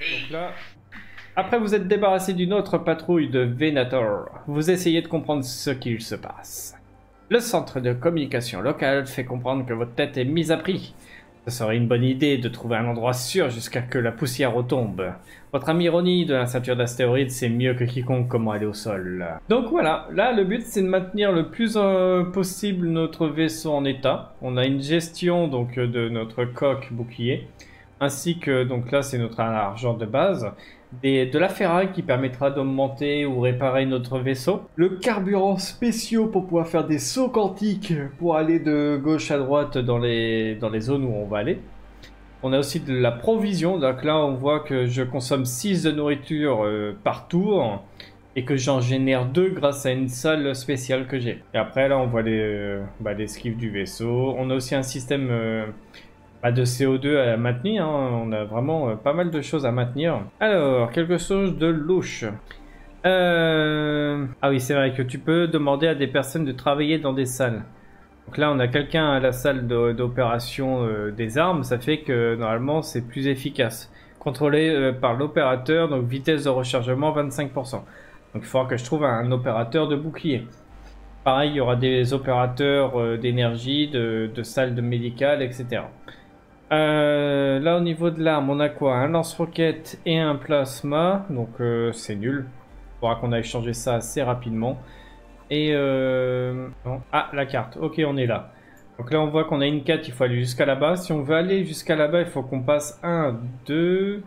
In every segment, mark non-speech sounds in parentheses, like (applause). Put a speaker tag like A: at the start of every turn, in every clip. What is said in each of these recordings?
A: Donc là, après vous êtes débarrassé d'une autre patrouille de Venator, vous essayez de comprendre ce qu'il se passe. Le centre de communication local fait comprendre que votre tête est mise à prix. Ce serait une bonne idée de trouver un endroit sûr jusqu'à que la poussière retombe. Votre ami Ronnie de la ceinture d'astéroïdes sait mieux que quiconque comment aller au sol. Donc voilà, là le but c'est de maintenir le plus euh, possible notre vaisseau en état. On a une gestion donc euh, de notre coque bouclier, ainsi que donc là c'est notre argent de base. De la ferraille qui permettra d'augmenter ou réparer notre vaisseau. Le carburant spéciaux pour pouvoir faire des sauts quantiques pour aller de gauche à droite dans les, dans les zones où on va aller. On a aussi de la provision, donc là on voit que je consomme 6 de nourriture euh, par tour et que j'en génère 2 grâce à une salle spéciale que j'ai. Et après là on voit les, euh, bah, les du vaisseau. On a aussi un système euh, bah, de CO2 à maintenir, hein. on a vraiment euh, pas mal de choses à maintenir. Alors, quelque chose de louche. Euh, Ah oui, c'est vrai que tu peux demander à des personnes de travailler dans des salles. Donc là, on a quelqu'un à la salle d'opération euh, des armes, ça fait que normalement c'est plus efficace. Contrôlé par l'opérateur, donc vitesse de rechargement 25%. Donc il faudra que je trouve un opérateur de bouclier. Pareil, il y aura des opérateurs d'énergie, de, de salles de médicales, etc. Euh, là, au niveau de l'arme, on a quoi? Un lance-roquette et un plasma, donc euh, c'est nul. Il faudra qu'on aille changer ça assez rapidement. Et euh... Ah, la carte. Ok, on est là. Donc là, on voit qu'on a une 4, il faut aller jusqu'à là-bas. Si on veut aller jusqu'à là-bas, il faut qu'on passe 1, 2...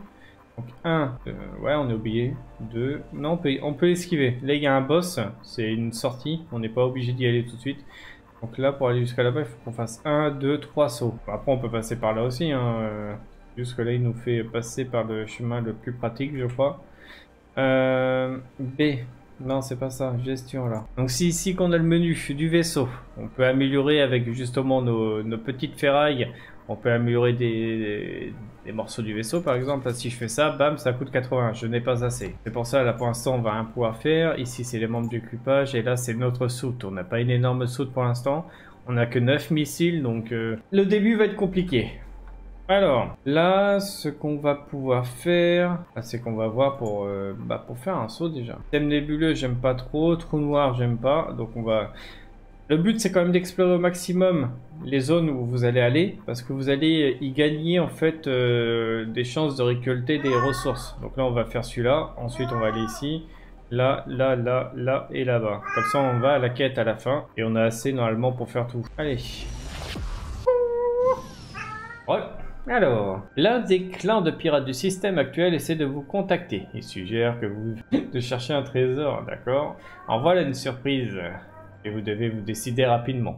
A: Donc 1, ouais, on est oublié. 2, non, on peut, on peut esquiver. Là, il y a un boss, c'est une sortie. On n'est pas obligé d'y aller tout de suite. Donc là, pour aller jusqu'à là-bas, il faut qu'on fasse 1, 2, 3 sauts. Après, on peut passer par là aussi. Hein. euh, Juste que là, il nous fait passer par le chemin le plus pratique, je crois. Euh, B. Non, c'est pas ça. Gestion, là. Donc, si ici qu'on a le menu du vaisseau, on peut améliorer avec justement nos, petites ferrailles. On peut améliorer des morceaux du vaisseau, par exemple. Si je fais ça, bam, ça coûte 80. Je n'ai pas assez. C'est pour ça, là, pour l'instant, on va rien pouvoir faire. Ici, c'est les membres d'équipage. Et là, c'est notre soute. On n'a pas une énorme soute pour l'instant. On n'a que 9 missiles, donc euh, le début va être compliqué. Alors, là, ce qu'on va pouvoir faire, c'est qu'on va voir pour, euh, bah, pour faire un saut déjà. Thème nébuleux, j'aime pas trop. Trou noir, j'aime pas. Donc on va... Le but, c'est quand même d'explorer au maximum les zones où vous allez aller, parce que vous allez y gagner en fait euh, des chances de récolter des ressources. Donc là, on va faire celui-là. Ensuite, on va aller ici. Là, là, là, là et là-bas. Comme ça, on va à la quête à la fin. Et on a assez normalement pour faire tout. Allez. Alors, l'un des clans de pirates du système actuel essaie de vous contacter. Il suggère que vous de chercher un trésor, d'accord? En voilà une surprise. Et vous devez vous décider rapidement.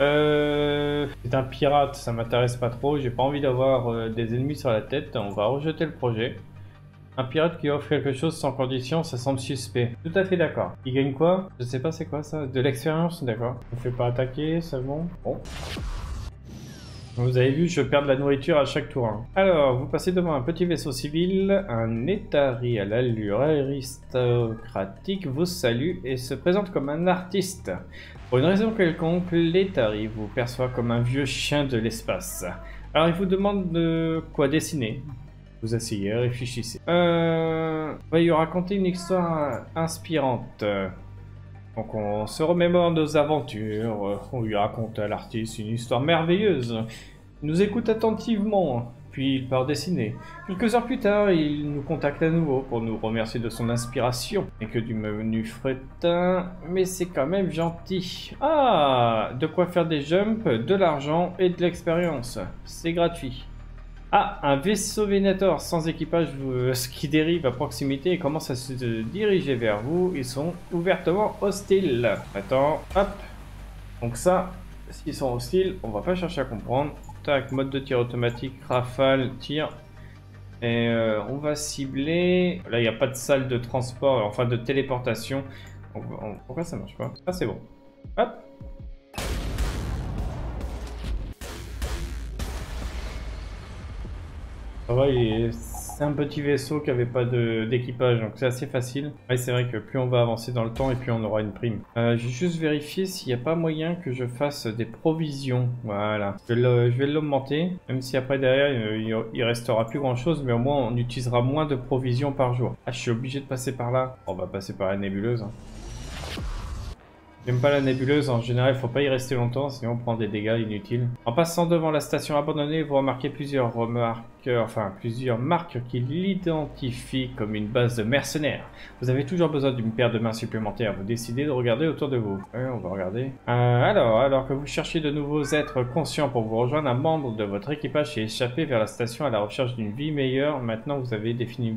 A: Euh, c'est un pirate, ça m'intéresse pas trop. J'ai pas envie d'avoir euh, des ennemis sur la tête. On va rejeter le projet. Un pirate qui offre quelque chose sans condition, ça semble suspect. Tout à fait d'accord. Il gagne quoi? Je sais pas c'est quoi ça. De l'expérience, d'accord. On fait pas attaquer, c'est bon Bon. Vous avez vu, je perds de la nourriture à chaque tour. hein. Alors, vous passez devant un petit vaisseau civil, un Etari à l'allure aristocratique vous salue et se présente comme un artiste. Pour une raison quelconque, l'Etari vous perçoit comme un vieux chien de l'espace. Alors, il vous demande de quoi dessiner. Vous asseyez, réfléchissez. Euh, on va lui raconter une histoire inspirante. Donc on se remémore nos aventures, euh, on lui raconte à l'artiste une histoire merveilleuse. Il nous écoute attentivement, puis il part dessiner. Quelques heures plus tard, il nous contacte à nouveau pour nous remercier de son inspiration. Et que du menu fretin, mais c'est quand même gentil. Ah, de quoi faire des jumps, de l'argent et de l'expérience. C'est gratuit. Ah, un vaisseau Venator sans équipage euh, qui dérive à proximité et commence à se diriger vers vous. Ils sont ouvertement hostiles. Attends, hop. Donc ça, s'ils sont hostiles, on va pas chercher à comprendre. Tac, mode de tir automatique, rafale, tir. Et euh, on va cibler... Là, il n'y a pas de salle de transport, enfin de téléportation. Pourquoi ça marche pas? Ah, c'est bon. Hop. Est C'est un petit vaisseau qui avait pas d'équipage, donc c'est assez facile. Ouais, c'est vrai que plus on va avancer dans le temps et plus on aura une prime. Euh, je vais juste vérifier s'il n'y a pas moyen que je fasse des provisions. Voilà. Je vais le- je vais l'augmenter, même si après derrière euh, il, il restera plus grand chose, mais au moins on utilisera moins de provisions par jour. Ah, je suis obligé de passer par là. On va passer par la nébuleuse. hein. J'aime pas la nébuleuse, en général faut pas y rester longtemps sinon on prend des dégâts inutiles. En passant devant la station abandonnée, vous remarquez plusieurs remarques, enfin plusieurs marques qui l'identifient comme une base de mercenaires. Vous avez toujours besoin d'une paire de mains supplémentaires, vous décidez de regarder autour de vous. Ouais, on va regarder. Euh, alors, alors que vous cherchez de nouveaux êtres conscients pour vous rejoindre, un membre de votre équipage s'est échappé vers la station à la recherche d'une vie meilleure. Maintenant vous avez défini...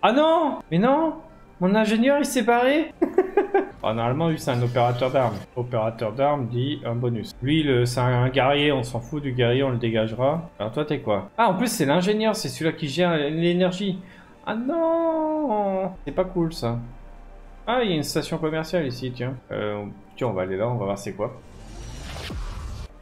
A: Ah non Mais non Mon ingénieur il s'est barré (laughs) Oh, normalement, lui, c'est un opérateur d'armes. Opérateur d'armes dit un bonus. Lui, c'est un guerrier, on s'en fout du guerrier, on le dégagera. Alors toi, t'es quoi? Ah, en plus, c'est l'ingénieur, c'est celui-là qui gère l'énergie. Ah non C'est pas cool, ça. Ah, il y a une station commerciale ici, tiens. Euh, tiens, on va aller là, on va voir c'est quoi.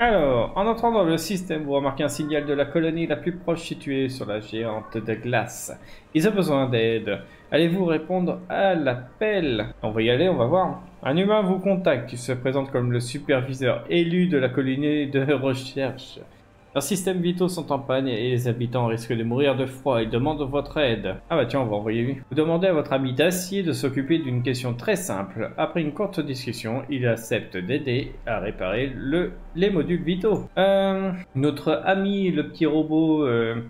A: Alors, en entrant dans le système, vous remarquez un signal de la colonie la plus proche située sur la géante de glace. Ils ont besoin d'aide. Allez-vous répondre à l'appel? On va y aller, on va voir. Un humain vous contacte, il se présente comme le superviseur élu de la colonie de recherche. Leurs systèmes vitaux sont en panne et les habitants risquent de mourir de froid. Ils demandent votre aide. Ah bah tiens, on va envoyer lui. Vous demandez à votre ami d'acier de s'occuper d'une question très simple. Après une courte discussion, il accepte d'aider à réparer le, les modules vitaux. Euh, notre ami, le petit robot, euh,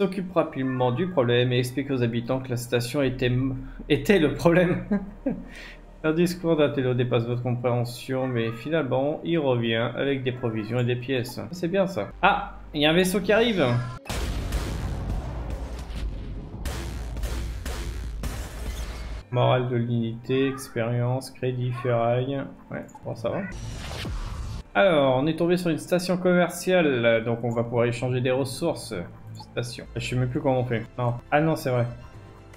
A: s'occupe rapidement du problème et explique aux habitants que la station était, était le problème. (laughs) Leur discours d'Atello dépasse votre compréhension, mais finalement, il revient avec des provisions et des pièces. C'est bien ça. Ah, il y a un vaisseau qui arrive Morale de l'unité, expérience, crédit, ferraille. Ouais, bon ça va. Alors, on est tombé sur une station commerciale, donc on va pouvoir échanger des ressources. Station. Je sais même plus comment on fait. Ah non, c'est vrai.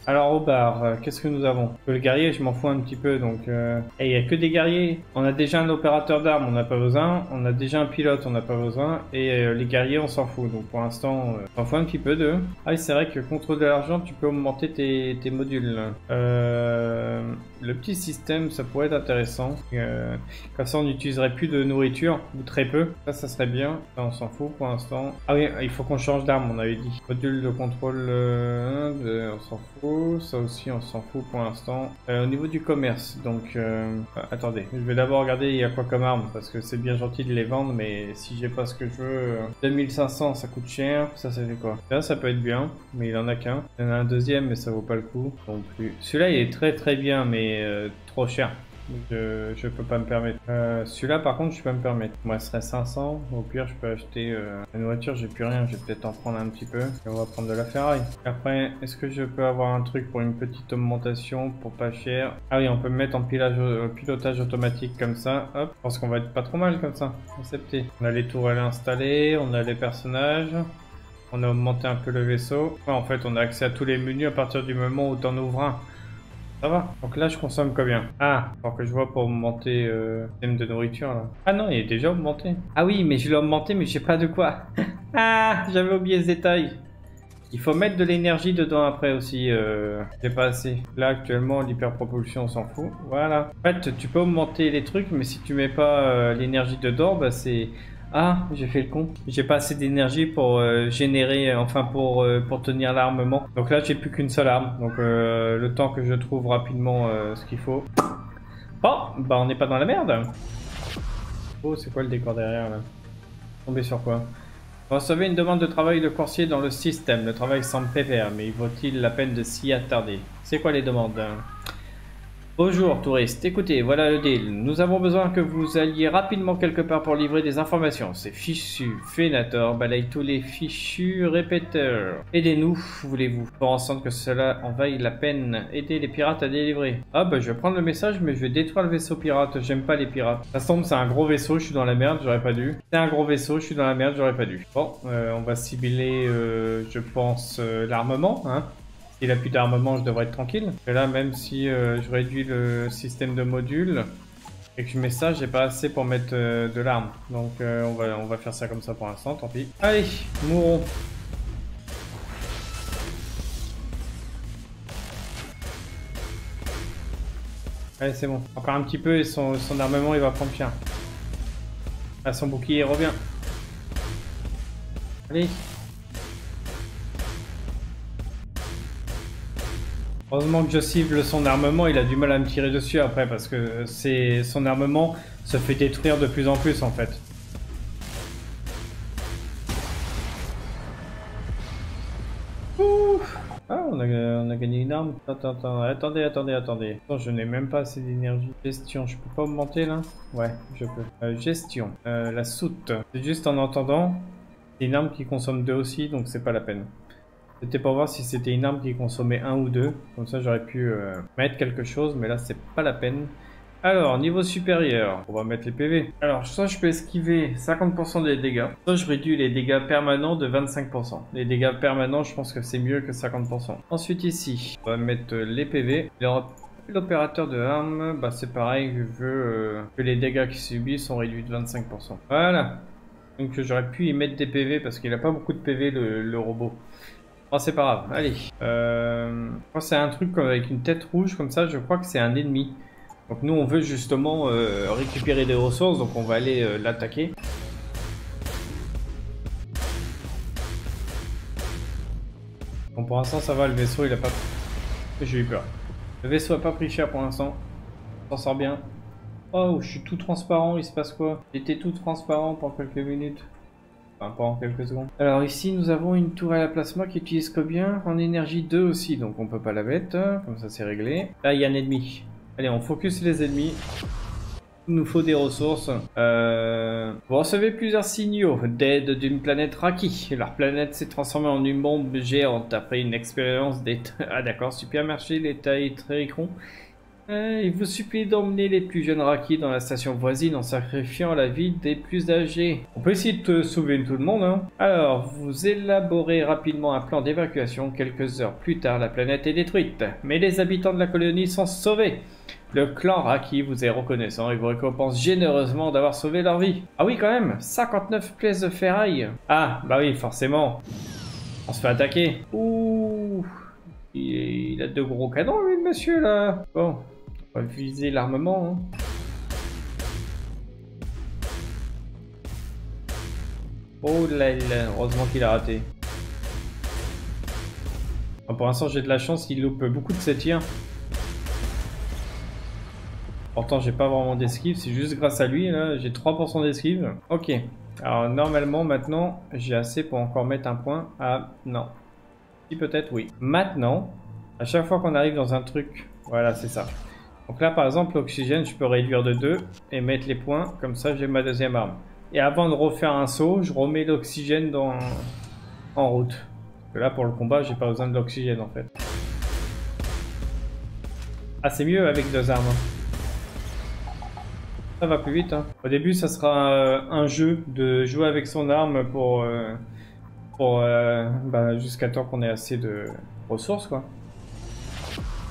A: Alors au bar, euh, qu'est-ce que nous avons? Le guerrier, je m'en fous un petit peu, donc... Euh... Il n'y a que des guerriers. On a déjà un opérateur d'armes, on n'a pas besoin. On a déjà un pilote, on n'a pas besoin. Et euh, les guerriers, on s'en fout. Donc pour l'instant, euh, on fout un petit peu d'eux. Ah c'est vrai que contre de l'argent, tu peux augmenter tes, tes modules. Euh... Le petit système, ça pourrait être intéressant. Euh... Comme ça, on n'utiliserait plus de nourriture, ou très peu. Ça, ça serait bien. Ça, on s'en fout pour l'instant. Ah oui, il faut qu'on change d'arme, on avait dit. Module de contrôle, euh, on s'en fout. Ça aussi, on s'en fout pour l'instant. Euh, au niveau du commerce, donc... euh, attendez, je vais d'abord regarder il y a quoi comme arme, parce que c'est bien gentil de les vendre, mais si j'ai pas ce que je veux... euh, 2500, ça coûte cher. Ça, ça fait quoi? Là, ça peut être bien, mais il en a qu'un. Il y en a un deuxième, mais ça vaut pas le coup non plus. Celui-là, il est très très bien, mais euh, trop cher. Je, je peux pas me permettre. Euh, Celui-là, par contre, je peux me permettre. Moi, ce serait 500. Au pire, je peux acheter euh, une voiture. J'ai plus rien. Je vais peut-être en prendre un petit peu. On va prendre de la ferraille. Après, est-ce que je peux avoir un truc pour une petite augmentation pour pas cher? Ah oui, on peut me mettre en euh, pilotage automatique comme ça. Hop. Je pense qu'on va être pas trop mal comme ça. Accepté. On a les tourelles installées. On a les personnages. On a augmenté un peu le vaisseau. En fait, on a accès à tous les menus à partir du moment où t'en ouvres un. Ça va. Donc là, je consomme combien? Ah, faut que je vois pour augmenter euh, le thème de nourriture là. Ah non, il est déjà augmenté. Ah oui, mais je l'ai augmenté, mais je sais pas de quoi. (laughs) ah, j'avais oublié ce détail. Il faut mettre de l'énergie dedans après aussi. Euh, j'ai pas assez. Là, actuellement, l'hyperpropulsion, on s'en fout. Voilà. En fait, tu peux augmenter les trucs, mais si tu mets pas euh, l'énergie dedans, bah c'est... Ah, j'ai fait le con. J'ai pas assez d'énergie pour euh, générer, enfin pour euh, pour tenir l'armement. Donc là, j'ai plus qu'une seule arme. Donc euh, le temps que je trouve rapidement euh, ce qu'il faut. Bon, bah on n'est pas dans la merde. Oh, c'est quoi le décor derrière là? Tombé sur quoi? Recevez une demande de travail de coursier dans le système. Le travail semble pépère, mais vaut-il la peine de s'y attarder? C'est quoi les demandes? Bonjour touristes, écoutez, voilà le deal. Nous avons besoin que vous alliez rapidement quelque part pour livrer des informations. C'est fichu. Fenator balaye tous les fichus répéteurs. Aidez-nous, voulez-vous, pour en sorte que cela en vaille la peine. Aidez les pirates à délivrer. Ah bah je vais prendre le message, mais je vais détruire le vaisseau pirate. J'aime pas les pirates. Ça tombe, c'est un gros vaisseau, je suis dans la merde, j'aurais pas dû. C'est un gros vaisseau, je suis dans la merde, j'aurais pas dû. Bon, euh, on va cibler, euh, je pense, euh, l'armement, hein il a plus d'armement, je devrais être tranquille. Et là, même si euh, je réduis le système de modules et que je mets ça, j'ai pas assez pour mettre euh, de l'arme. Donc euh, on, va, on va faire ça comme ça pour l'instant, tant pis. Allez, mourons Allez, c'est bon. Encore un petit peu et son, armement, il va prendre cher. Ah, son bouclier revient. Allez Heureusement que je cible son armement, il a du mal à me tirer dessus après parce que son armement se fait détruire de plus en plus en fait. Ouh. Ah, on a, gagné une arme. Attendez, attendez, attendez. Je n'ai même pas assez d'énergie. Gestion, je peux pas augmenter là? Ouais, je peux. Euh, gestion, euh, la soute. C'est juste en entendant. C'est une arme qui consomme 2 aussi, donc c'est pas la peine. C'était pour voir si c'était une arme qui consommait 1 ou 2. Comme ça, j'aurais pu euh, mettre quelque chose, mais là, c'est pas la peine. Alors, niveau supérieur, on va mettre les PV. Alors, soit je peux esquiver 50% des dégâts, soit je réduis les dégâts permanents de 25%. Les dégâts permanents, je pense que c'est mieux que 50%. Ensuite, ici, on va mettre les PV. L'opérateur de arme, bah c'est pareil, je veux euh, que les dégâts qu'il subit sont réduits de 25%. Voilà. Donc j'aurais pu y mettre des PV parce qu'il a pas beaucoup de PV le, robot. Oh c'est pas grave, allez. Euh, c'est un truc avec une tête rouge comme ça, je crois que c'est un ennemi. Donc nous on veut justement euh, récupérer des ressources, donc on va aller euh, l'attaquer. Bon pour l'instant ça va, le vaisseau il a pas... J'ai eu peur. Le vaisseau a pas pris cher pour l'instant. S'en sort bien. Oh, je suis tout transparent, il se passe quoi? J'étais tout transparent pendant quelques minutes. Pendant quelques secondes. Alors ici, nous avons une tour à la plasma qui utilise combien En énergie 2 aussi, donc on peut pas la mettre. Comme ça, c'est réglé. Là, il y a un ennemi. Allez, on focus les ennemis. Il nous faut des ressources. Euh... Vous recevez plusieurs signaux d'aide d'une planète Raki. Leur planète s'est transformée en une bombe géante après une expérience d'état... Ah d'accord, supermarché, l'état est très con. Euh, il vous supplie d'emmener les plus jeunes Raki dans la station voisine en sacrifiant la vie des plus âgés. On peut essayer de sauver tout le monde, hein. Alors, vous élaborez rapidement un plan d'évacuation. Quelques heures plus tard, la planète est détruite. Mais les habitants de la colonie sont sauvés. Le clan Raki vous est reconnaissant et vous récompense généreusement d'avoir sauvé leur vie. Ah oui, quand même 59 pièces de ferraille Ah, bah oui, forcément. On se fait attaquer. Ouh il, a deux gros canons, lui, le monsieur, là. Bon, on va viser l'armement. Hein. Oh là là, heureusement qu'il a raté. pour l'instant, j'ai de la chance, il loupe beaucoup de ses tirs. Pourtant, j'ai pas vraiment d'esquive, c'est juste grâce à lui, là, j'ai 3% d'esquive. Ok. Alors, normalement, maintenant, j'ai assez pour encore mettre un point. Ah, non. Si, peut-être, oui. Maintenant, à chaque fois qu'on arrive dans un truc, voilà, c'est ça. Donc là, par exemple, l'oxygène, je peux réduire de 2 et mettre les points. Comme ça, j'ai ma deuxième arme. Et avant de refaire un saut, je remets l'oxygène dans... en route. Parce que là, pour le combat, j'ai pas besoin de l'oxygène, en fait. Ah, c'est mieux avec deux armes. Hein. Ça va plus vite. Hein. Au début, ça sera euh, un jeu de jouer avec son arme pour, euh, pour euh, bah, jusqu'à temps qu'on ait assez de ressources, quoi.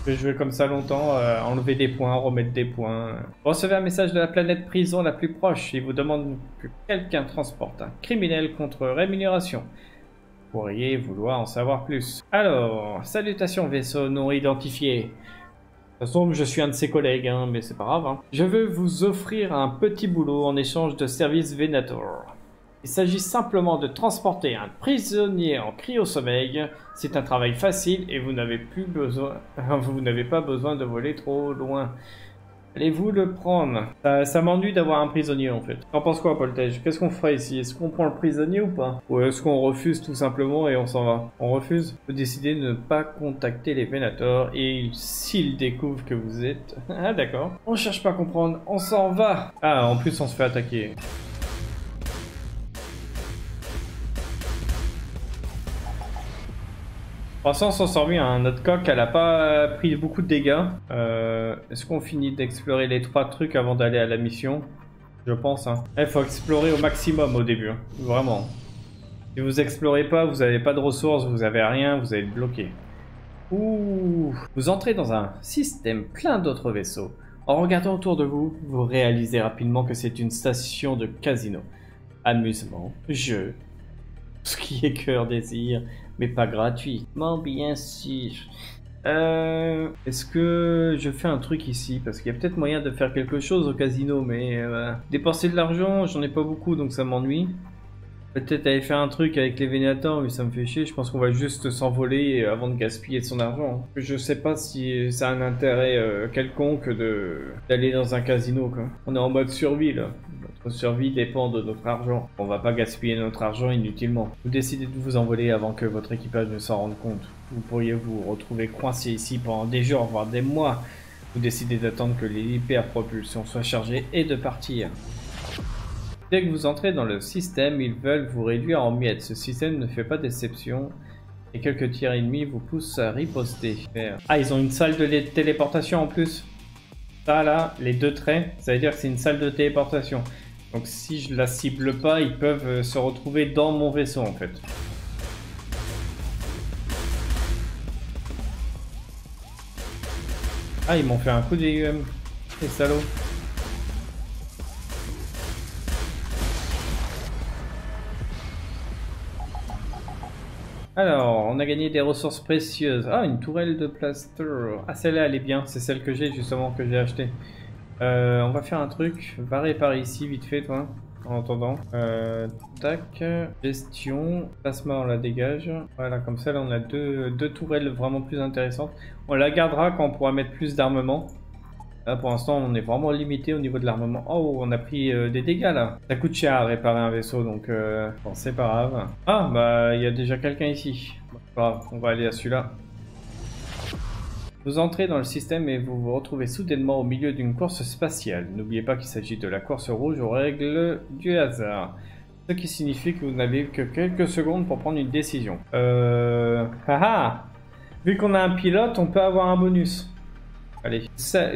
A: Je vais jouer comme ça longtemps, enlever des points, remettre des points. Recevez un message de la planète prison la plus proche. Il vous demande que quelqu'un transporte un criminel contre rémunération. Vous pourriez vouloir en savoir plus. Alors, salutations vaisseau non identifié. De toute façon, je suis un de ses collègues, hein, mais c'est pas grave. Hein. Je veux vous offrir un petit boulot en échange de services Venator. Il s'agit simplement de transporter un prisonnier en cryo-sommeil. C'est un travail facile et vous n'avez plus besoin, vous n'avez pas besoin de voler trop loin. Allez-vous le prendre? Ça, m'ennuie d'avoir un prisonnier en fait. T'en penses quoi, Poltej Qu'est-ce qu'on fera ici? Est-ce qu'on prend le prisonnier ou pas? Ou est-ce qu'on refuse tout simplement et on s'en va? On refuse? Vous décidez de ne pas contacter les Venators et s'ils découvrent que vous êtes... (laughs) ah d'accord. On cherche pas à comprendre, on s'en va Ah, en plus on se fait attaquer. Pour on s'en sort bien. Hein. Notre coque, elle a pas pris beaucoup de dégâts. Euh, est-ce qu'on finit d'explorer les trois trucs avant d'aller à la mission? Je pense. Hein. Il faut explorer au maximum au début. Hein. Vraiment. Si vous explorez pas, vous n'avez pas de ressources, vous avez rien, vous être bloqué. Ouh Vous entrez dans un système plein d'autres vaisseaux. En regardant autour de vous, vous réalisez rapidement que c'est une station de casino. Amusement, jeu, ce qui est cœur désir, mais pas gratuitement bien sûr. Euh, Est-ce que je fais un truc ici? Parce qu'il y a peut-être moyen de faire quelque chose au casino, mais euh, dépenser de l'argent, j'en ai pas beaucoup, donc ça m'ennuie. Peut-être aller faire un truc avec les Vénators, mais ça me fait chier. Je pense qu'on va juste s'envoler avant de gaspiller son argent. Je sais pas si ça a un intérêt euh, quelconque d'aller dans un casino. On est en mode survie là. Notre survie dépend de notre argent. On va pas gaspiller notre argent inutilement. Vous décidez de vous envoler avant que votre équipage ne s'en rende compte. Vous pourriez vous retrouver coincé ici pendant des jours, voire des mois. Vous décidez d'attendre que l'hyperpropulsion soit chargée et de partir. Dès que vous entrez dans le système, ils veulent vous réduire en miettes. Ce système ne fait pas d'exception. Et quelques tirs ennemis vous poussent à riposter. Ah, ils ont une salle de téléportation en plus. Ça là, les deux traits, ça veut dire que c'est une salle de téléportation. Donc si je la cible pas, ils peuvent euh, se retrouver dans mon vaisseau en fait. Ah, ils m'ont fait un coup d'EUM. Les salauds. Alors, on a gagné des ressources précieuses. Ah, une tourelle de plaster. Ah, celle-là, elle est bien. C'est celle que j'ai, justement, que j'ai acheté. Euh, on va faire un truc. Va réparer ici, vite fait, toi. En attendant. Euh, tac. Gestion. Plasma, on la dégage. Voilà, comme ça, là, on a deux, deux tourelles vraiment plus intéressantes. On la gardera quand on pourra mettre plus d'armement. Là, pour l'instant, on est vraiment limité au niveau de l'armement. Oh, on a pris euh, des dégâts, là. Ça coûte cher à réparer un vaisseau, donc euh, bon, c'est pas grave. Ah, bah, il y a déjà quelqu'un ici. Grave, on va aller à celui-là. Vous entrez dans le système et vous vous retrouvez soudainement au milieu d'une course spatiale. N'oubliez pas qu'il s'agit de la course rouge aux règles du hasard. Ce qui signifie que vous n'avez que quelques secondes pour prendre une décision. Euh... Haha Vu qu'on a un pilote, on peut avoir un bonus. Allez,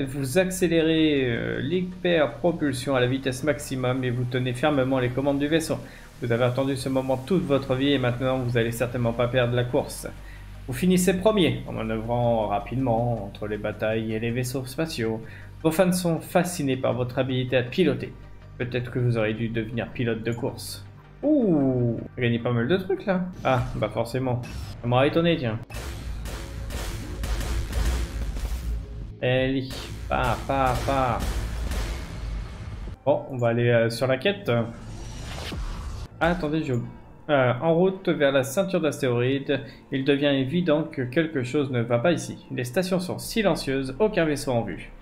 A: vous accélérez euh, l'hyper-propulsion à la vitesse maximum et vous tenez fermement les commandes du vaisseau. Vous avez attendu ce moment toute votre vie et maintenant vous allez certainement pas perdre la course. Vous finissez premier en manœuvrant rapidement entre les batailles et les vaisseaux spatiaux. Vos fans sont fascinés par votre habilité à piloter. Peut-être que vous auriez dû devenir pilote de course. Ouh, gagnez pas mal de trucs là. Ah, bah forcément. Ça m'aurait étonné, tiens. Ellie, pa, pa, pa. Bon, on va aller euh, sur la quête. Ah, attendez, je... Euh, en route vers la ceinture d'astéroïdes, il devient évident que quelque chose ne va pas ici. Les stations sont silencieuses, aucun vaisseau en vue.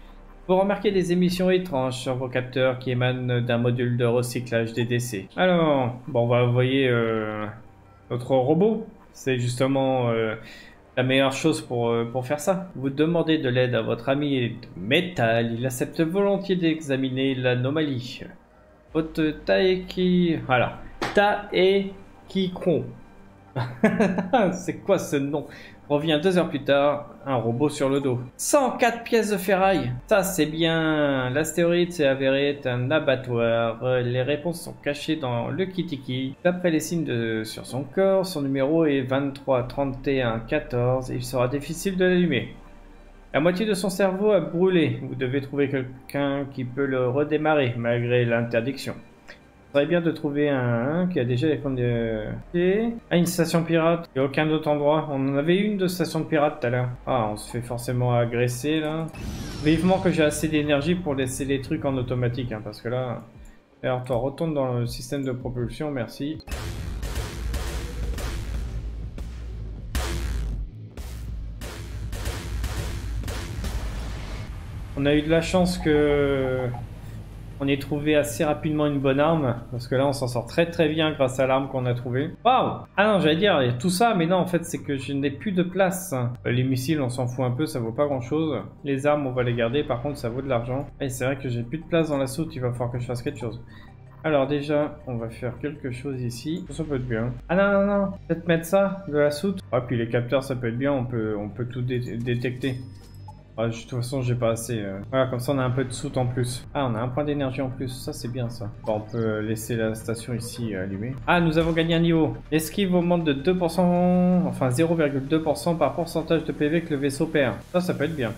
A: Vous remarquez des émissions étranges sur vos capteurs qui émanent d'un module de recyclage des décès. Alors, bon, on va envoyer euh, notre robot. C'est justement la meilleure chose pour, euh, pour faire ça. Vous demandez de l'aide à votre ami de métal. Il accepte volontiers d'examiner l'anomalie. Votre Taeki... Voilà. Taekikon. (laughs) C'est quoi ce nom? Revient deux heures plus tard, un robot sur le dos. 104 pièces de ferraille Ça c'est bien L'astéroïde s'est avéré être un abattoir. Les réponses sont cachées dans le Kitiki. D'après les signes sur son corps, son numéro est 23 31 14. Il sera difficile de l'allumer. La moitié de son cerveau a brûlé. Vous devez trouver quelqu'un qui peut le redémarrer malgré l'interdiction. Serait bien de trouver un, qui a déjà les conditions. Ah, une station pirate. Il n'y a aucun autre endroit. On en avait une de station de pirate tout à l'heure. Ah, on se fait forcément agresser là. Vivement que j'ai assez d'énergie pour laisser les trucs en automatique. Hein, parce que là. Alors, toi, retourne dans le système de propulsion, merci. On a eu de la chance que on ait trouvé assez rapidement une bonne arme, parce que là on s'en sort très très bien grâce à l'arme qu'on a trouvée. Waouh Ah non, j'allais dire, tout ça, mais non, en fait c'est que je n'ai plus de place. Les missiles, on s'en fout un peu, ça vaut pas grand chose. Les armes, on va les garder, par contre ça vaut de l'argent. Et c'est vrai que j'ai plus de place dans la soute, il va falloir que je fasse quelque chose. Alors déjà, on va faire quelque chose ici. Ça peut être bien. Ah non, non, non, peut-être mettre ça, de la soute. Ah, puis les capteurs, ça peut être bien, on peut, tout dé détecter. Ah, de toute façon, j'ai pas assez. euh. Voilà, comme ça, on a un peu de soute en plus. Ah, on a un point d'énergie en plus. Ça, c'est bien, ça. Bon, on peut laisser la station ici euh, allumée. Ah, nous avons gagné un niveau. Esquive augmente de 2%, enfin 0,2% par pourcentage de PV que le vaisseau perd. Ça, ça peut être bien.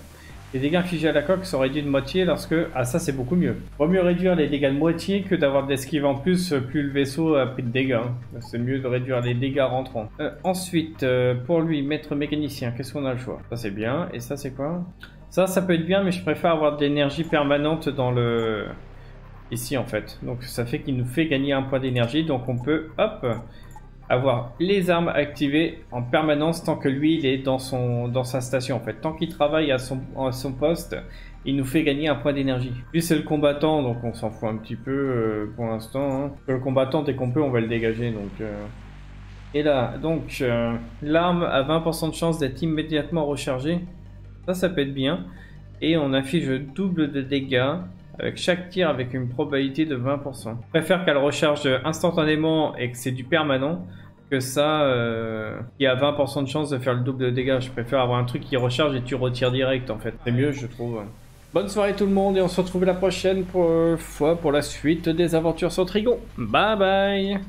A: Les dégâts infligés à la coque sont réduits de moitié lorsque... Ah ça c'est beaucoup mieux. Vaut mieux réduire les dégâts de moitié que d'avoir de l'esquive en plus, plus le vaisseau a pris de dégâts. hein. C'est mieux de réduire les dégâts rentrants. Euh, ensuite, euh, pour lui, maître mécanicien, qu'est-ce qu'on a le choix? Ça c'est bien. Et ça c'est quoi? Ça, ça peut être bien, mais je préfère avoir de l'énergie permanente dans le... Ici en fait. Donc ça fait qu'il nous fait gagner un point d'énergie. Donc on peut, hop, avoir les armes activées en permanence tant que lui il est dans son dans sa station en fait. Tant qu'il travaille à son, à son poste, il nous fait gagner un point d'énergie. Lui c'est le combattant donc on s'en fout un petit peu euh, pour l'instant. hein. Le combattant dès qu'on peut on va le dégager donc. euh. Et là donc euh, l'arme a 20% de chance d'être immédiatement rechargée. Ça ça peut être bien. Et on affiche le double de dégâts avec chaque tir avec une probabilité de 20%. Je préfère qu'elle recharge instantanément et que c'est du permanent que ça euh, qui a 20% de chance de faire le double de dégâts. Je préfère avoir un truc qui recharge et tu retires direct en fait. C'est mieux je trouve. Bonne soirée tout le monde et on se retrouve la prochaine pour, fois pour la suite des aventures sur Trigon. Bye bye